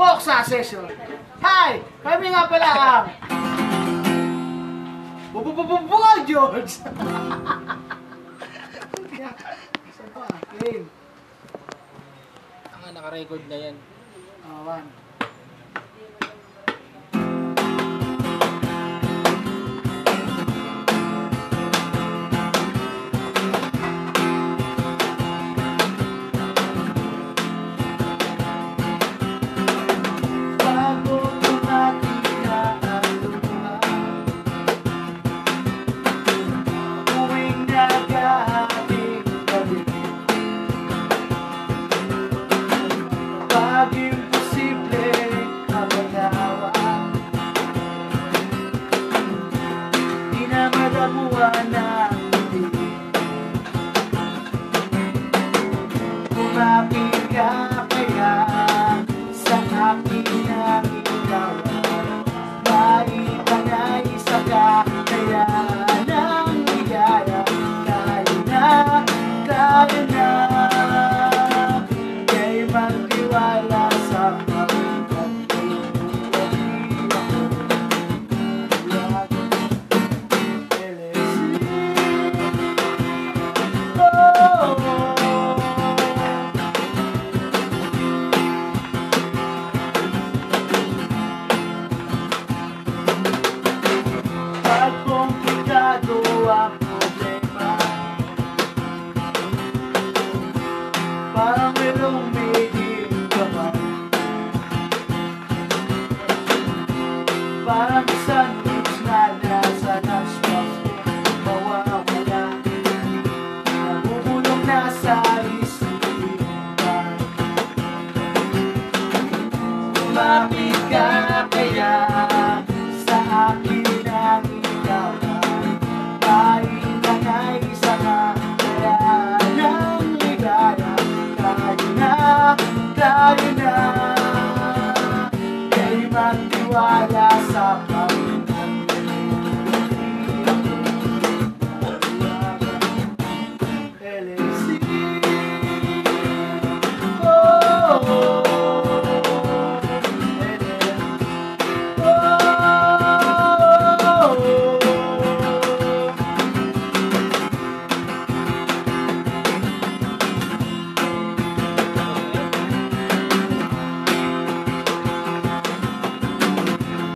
Buksa Session. Hi! Kami nga pala ang... Bububububunga, George! Isa pa, game. Ang naka-record na yan. Oh, one. há problema para eu me limpar, para me sanitizar das águas próximas ou a. O mundo nessa Mami, cara.